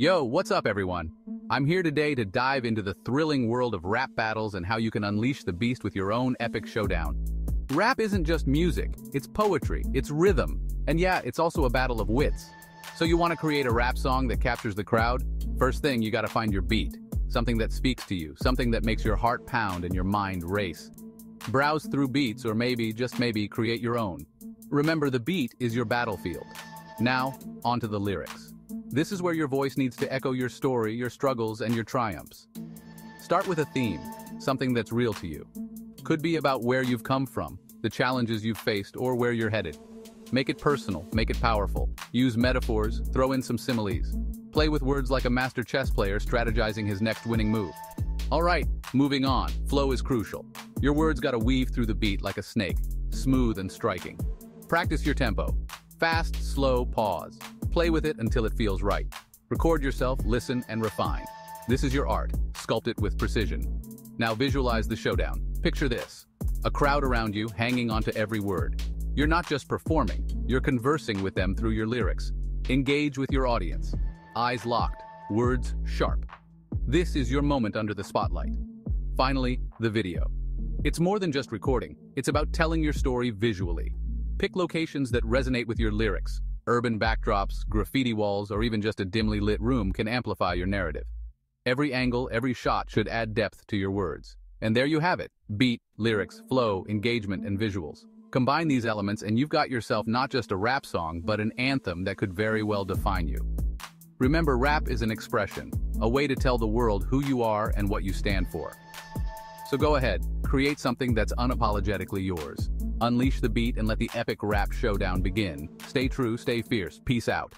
Yo, what's up everyone? I'm here today to dive into the thrilling world of rap battles and how you can unleash the beast with your own epic showdown. Rap isn't just music, it's poetry, it's rhythm, and yeah, it's also a battle of wits. So you want to create a rap song that captures the crowd? First thing, you gotta find your beat. Something that speaks to you, something that makes your heart pound and your mind race. Browse through beats or maybe, just maybe, create your own. Remember, the beat is your battlefield. Now, onto the lyrics. This is where your voice needs to echo your story, your struggles, and your triumphs. Start with a theme, something that's real to you. Could be about where you've come from, the challenges you've faced, or where you're headed. Make it personal, make it powerful. Use metaphors, throw in some similes. Play with words like a master chess player strategizing his next winning move. Alright, moving on, flow is crucial. Your words gotta weave through the beat like a snake, smooth and striking. Practice your tempo. Fast, slow, pause. Play with it until it feels right. Record yourself, listen, and refine. This is your art. Sculpt it with precision. Now visualize the showdown. Picture this. A crowd around you, hanging onto every word. You're not just performing, you're conversing with them through your lyrics. Engage with your audience. Eyes locked, words sharp. This is your moment under the spotlight. Finally, the video. It's more than just recording, it's about telling your story visually. Pick locations that resonate with your lyrics, Urban backdrops, graffiti walls, or even just a dimly lit room can amplify your narrative. Every angle, every shot should add depth to your words. And there you have it, beat, lyrics, flow, engagement, and visuals. Combine these elements and you've got yourself not just a rap song, but an anthem that could very well define you. Remember, rap is an expression, a way to tell the world who you are and what you stand for. So go ahead, create something that's unapologetically yours. Unleash the beat and let the epic rap showdown begin. Stay true, stay fierce. Peace out.